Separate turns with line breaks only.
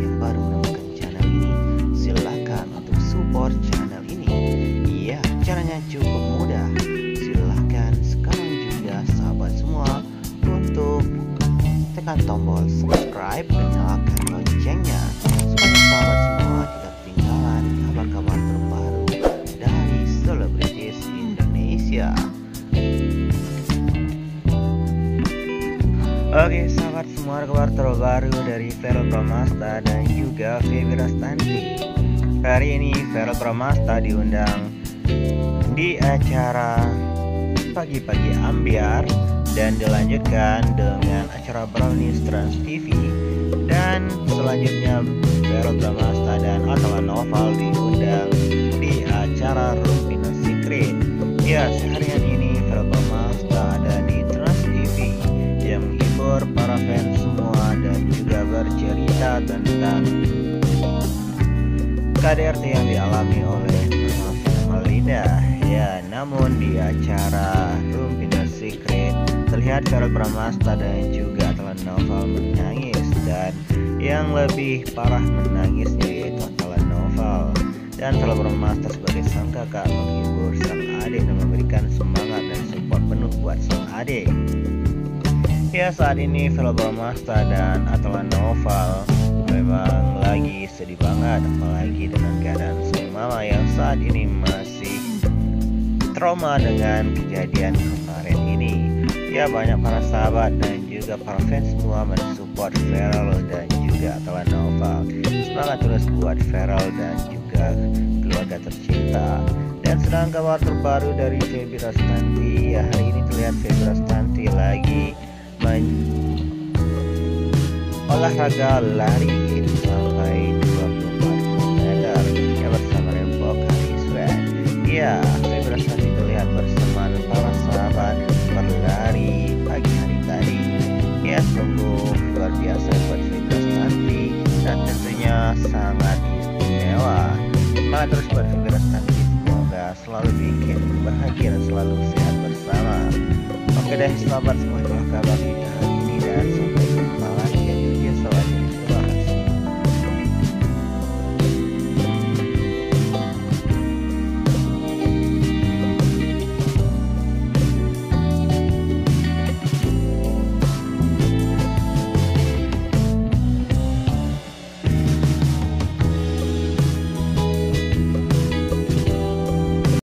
yang baru menemukan channel ini, silahkan untuk support channel ini. Iya, caranya cukup mudah. Silahkan sekarang juga sahabat semua untuk tekan tombol subscribe dan nyalakan loncengnya supaya sahabat kabar terbaru dari Vero Pramasta dan juga Feby Rastanti. Hari ini Vero Pramasta diundang di acara pagi-pagi ambiar dan dilanjutkan dengan acara Brownies Trans TV dan selanjutnya Vero Pramasta dan Atala Noval diundang di acara Rumpina Secret. Ya, seharian fans semua dan juga bercerita tentang KDRT yang dialami oleh Malinda ya namun di acara Room Inner Secret terlihat Vera Pramasta dan juga Telan Novel menangis dan yang lebih parah menangisnya yaitu Telan Novel dan Telan Pramasta sebagai sang kakak menghibur sang adik dan memberikan semangat dan support penuh buat sang adik Ya saat ini Velo Bramasta dan Atala Noval memang lagi sedih banget apalagi dengan keadaan sang mama yang saat ini masih trauma dengan kejadian kemarin ini. Ya banyak para sahabat dan juga para fans semua mensupport Feral dan juga Atala Noval. Semangat terus buat Feral dan juga keluarga tercinta. Dan sedang kabar terbaru dari Feby Rastanti ya hari ini terlihat Feby Rastanti lagi olahraga lari sampai 24 km ya bersama Rembok Hariswan ya saya berasa terlihat bersama para sahabat berlari pagi hari tadi. Ya sungguh luar biasa buat Fibras nanti dan tentunya sangat istimewa. Semangat terus buat Fibras nanti semoga selalu bikin bahagia dan selalu sehat bersama. Oke deh, selamat semua. Kabar kita hari